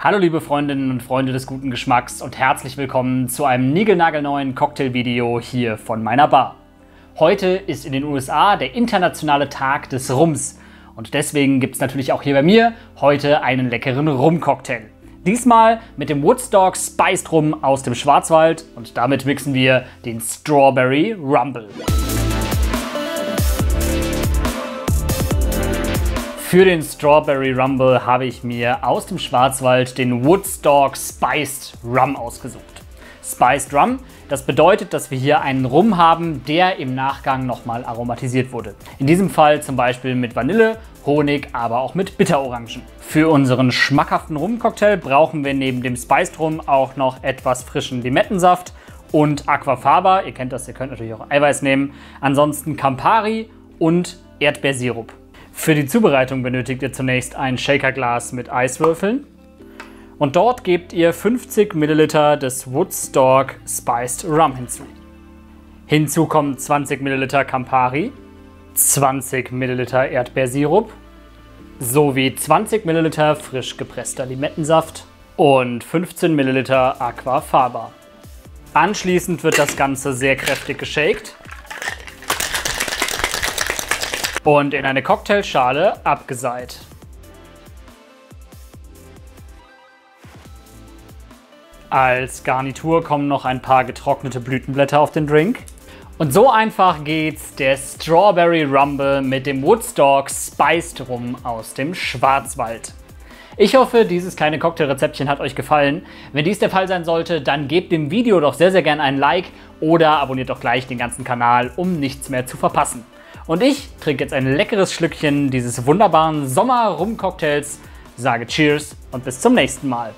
Hallo liebe Freundinnen und Freunde des guten Geschmacks und herzlich willkommen zu einem niegelnagelneuen Cocktailvideo hier von meiner Bar. Heute ist in den USA der internationale Tag des Rums und deswegen gibt es natürlich auch hier bei mir heute einen leckeren Rum-Cocktail. Diesmal mit dem Woodstock Spiced Rum aus dem Schwarzwald und damit mixen wir den Strawberry Rumble. Für den Strawberry Rumble habe ich mir aus dem Schwarzwald den Woodstock Spiced Rum ausgesucht. Spiced Rum, das bedeutet, dass wir hier einen Rum haben, der im Nachgang nochmal aromatisiert wurde. In diesem Fall zum Beispiel mit Vanille, Honig, aber auch mit Bitterorangen. Für unseren schmackhaften Rum-Cocktail brauchen wir neben dem Spiced Rum auch noch etwas frischen Limettensaft und Aquafaba. Ihr kennt das, ihr könnt natürlich auch Eiweiß nehmen. Ansonsten Campari und Erdbeersirup. Für die Zubereitung benötigt ihr zunächst ein Shakerglas mit Eiswürfeln und dort gebt ihr 50 Milliliter des Woodstock Spiced Rum hinzu. Hinzu kommen 20 Milliliter Campari, 20 Milliliter Erdbeersirup sowie 20 Milliliter frisch gepresster Limettensaft und 15 Milliliter Aquafaba. Anschließend wird das Ganze sehr kräftig geshakt und in eine Cocktailschale abgeseit. Als Garnitur kommen noch ein paar getrocknete Blütenblätter auf den Drink. Und so einfach geht's der Strawberry Rumble mit dem Woodstock Spiced Rum aus dem Schwarzwald. Ich hoffe, dieses kleine Cocktailrezeptchen hat euch gefallen. Wenn dies der Fall sein sollte, dann gebt dem Video doch sehr, sehr gerne ein Like oder abonniert doch gleich den ganzen Kanal, um nichts mehr zu verpassen. Und ich trinke jetzt ein leckeres Schlückchen dieses wunderbaren Sommer-Rum-Cocktails, sage Cheers und bis zum nächsten Mal.